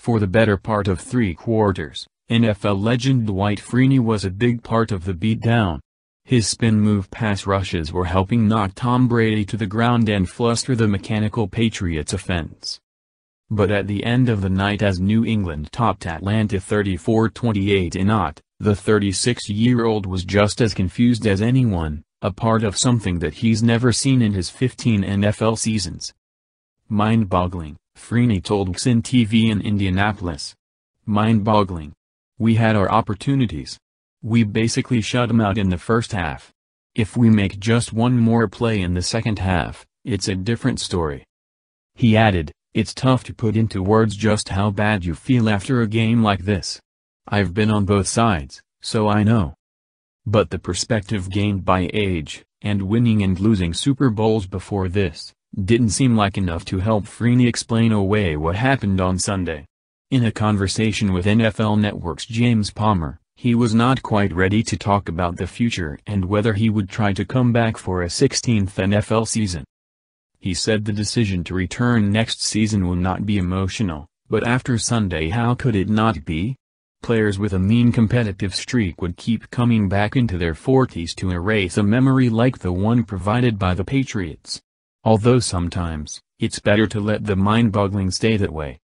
For the better part of three quarters, NFL legend Dwight Freeney was a big part of the beatdown. His spin move pass rushes were helping knock Tom Brady to the ground and fluster the mechanical Patriots offense. But at the end of the night as New England topped Atlanta 34-28 in OT, the 36-year-old was just as confused as anyone, a part of something that he's never seen in his 15 NFL seasons. Mind-boggling, Freeney told WXIN TV in Indianapolis. Mind-boggling. We had our opportunities. We basically shut them out in the first half. If we make just one more play in the second half, it's a different story. He added, it's tough to put into words just how bad you feel after a game like this. I've been on both sides, so I know. But the perspective gained by age, and winning and losing Super Bowls before this, didn't seem like enough to help Freeney explain away what happened on Sunday. In a conversation with NFL Network's James Palmer, he was not quite ready to talk about the future and whether he would try to come back for a 16th NFL season. He said the decision to return next season will not be emotional, but after Sunday how could it not be? Players with a mean competitive streak would keep coming back into their 40s to erase a memory like the one provided by the Patriots. Although sometimes, it's better to let the mind-boggling stay that way.